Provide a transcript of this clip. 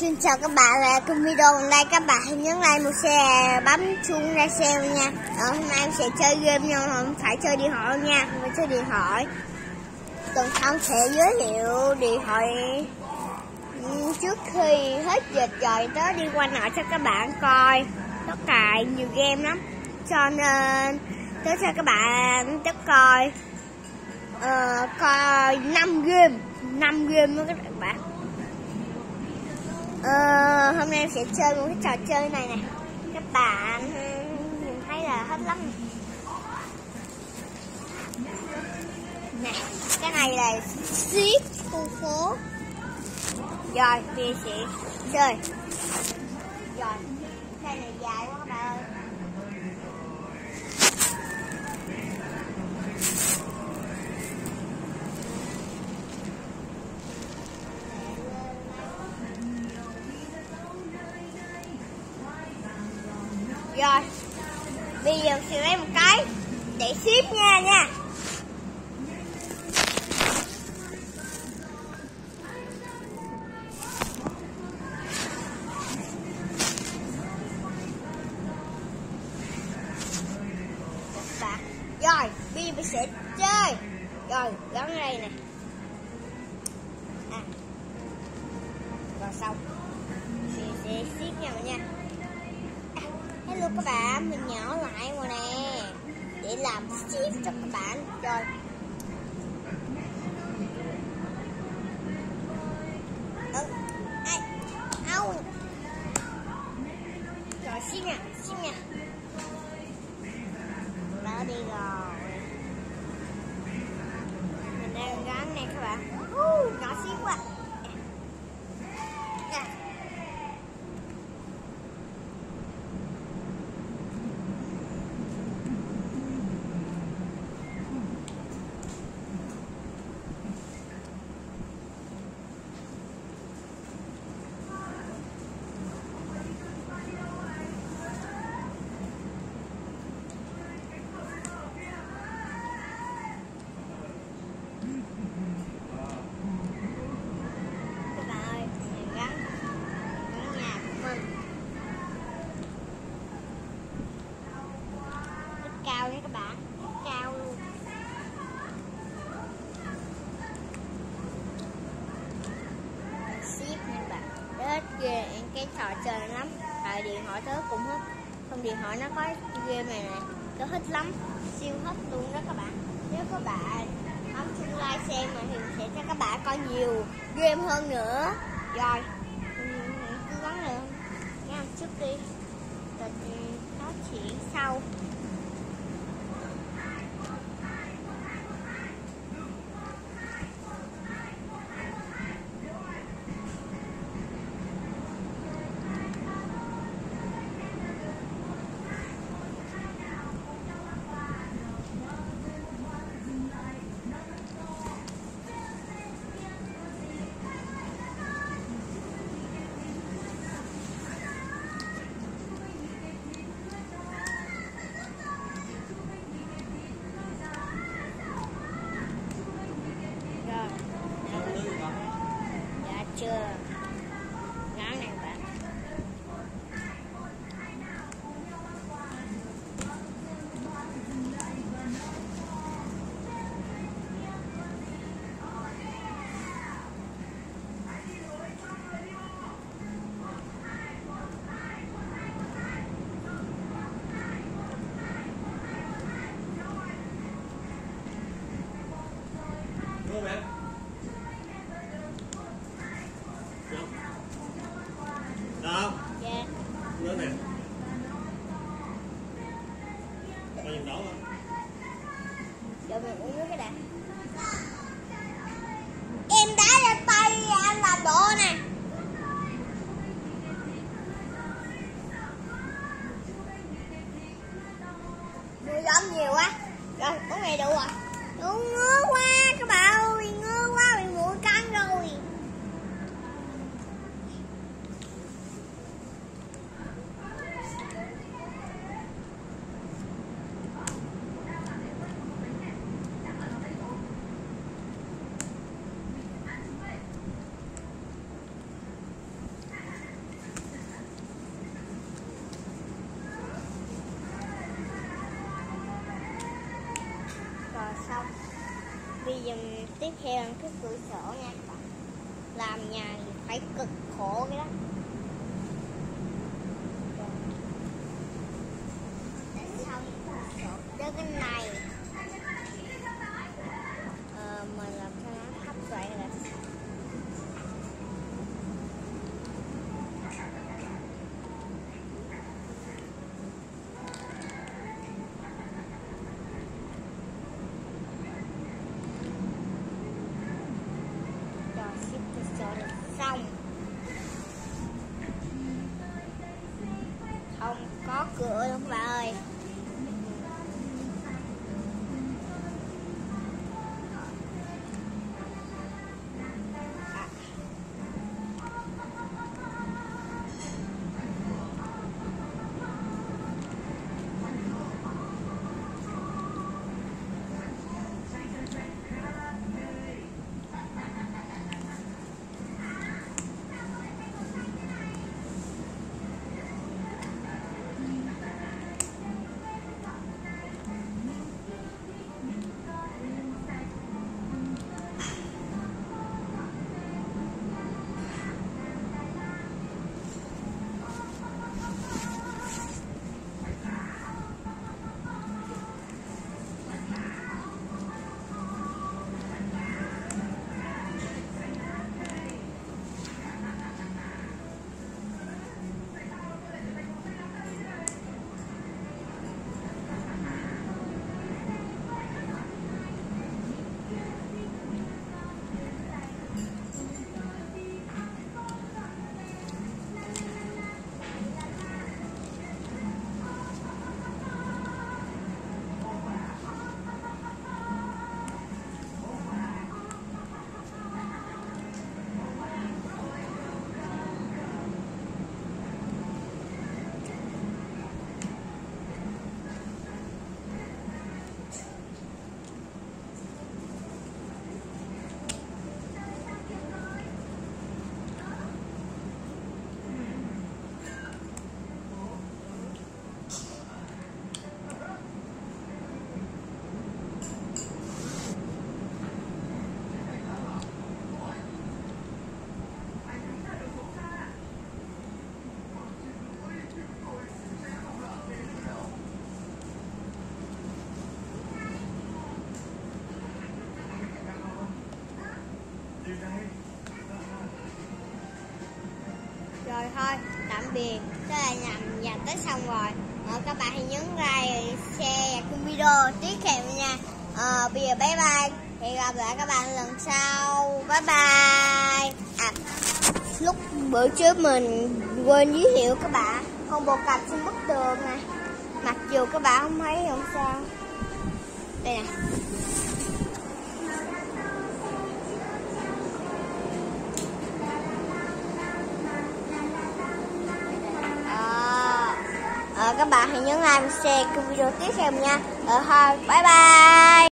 Xin chào các bạn là trong video hôm nay các bạn hãy nhấn like một xe bấm chuông ra xe nha. Ở hôm nay em sẽ chơi game nhưng không phải chơi điện thoại nha không phải chơi điện thoại. Tuần sau sẽ giới thiệu điện thoại. Ừ, trước khi hết dịch rồi tớ đi qua nọ cho các bạn coi. Tất cả nhiều game lắm. Cho nên tớ cho các bạn tớ coi. Uh, coi 5 game. 5 game đó các bạn. Ờ, hôm nay em sẽ chơi một cái trò chơi này nè. Các bạn nhìn thấy là hết lắm. Nè cái này là ship khu phố. Rồi thì sẽ chơi. Rồi. Bây giờ sẽ lấy một cái Để ship nha nha Bạn. Rồi, bây giờ mình sẽ chơi Rồi gắn ở đây nè à. Rồi xong Mình sẽ ship nha nha Hello các bạn, mình nhỏ lại rồi nè. Để làm ship cho các bạn. Rồi. Ừ, ai, Au. Rồi ship nha, ship nha Đó đi rồi. Mình đang gắn nè các bạn. Uh, Nhỏ ship quá Nè các bạn ơi mình gắn gắn nhà của mình rất cao nha các bạn rất cao luôn ship nha bạn game cái trò chơi lắm. Tại điện thoại tớ cũng hết không điện thoại nó có game này này, tớ thích lắm. Siêu thích luôn đó các bạn. Nếu các bạn bấm chuông like xem mà thì sẽ cho các bạn coi nhiều game hơn nữa. Rồi ừ, cố gắng lên, nghe trước đi. Rồi nói chuyện sau. Không em? Được. Được. dạ Lớn nè. Bao nhiêu đấu không? giờ mình uống nước cái đã em đá ra tay anh làm độ nè mùi gom nhiều quá rồi uống này đủ rồi uống ngứa cò xong. Vì dùng tiếp theo là cái cửa sổ nha các bạn. Làm nhà thì phải cực khổ cái đó. Đã xong cửa sổ. Cái này ship cửa biệt thế là nhằm nhà tới xong rồi. Ờ, các bạn hãy nhấn like share kênh video tiếp theo nha. Ờ, bây giờ bye bye. Hẹn gặp lại các bạn lần sau. Bye bye. À lúc bữa trước mình quên giới thiệu các bạn. Con bồ cạp trên bức tường nè. Mặc dù các bạn không thấy không sao. Đây nè. Các bạn hãy nhấn like và share kênh video tiếp theo nha. Ờ thôi, bye bye.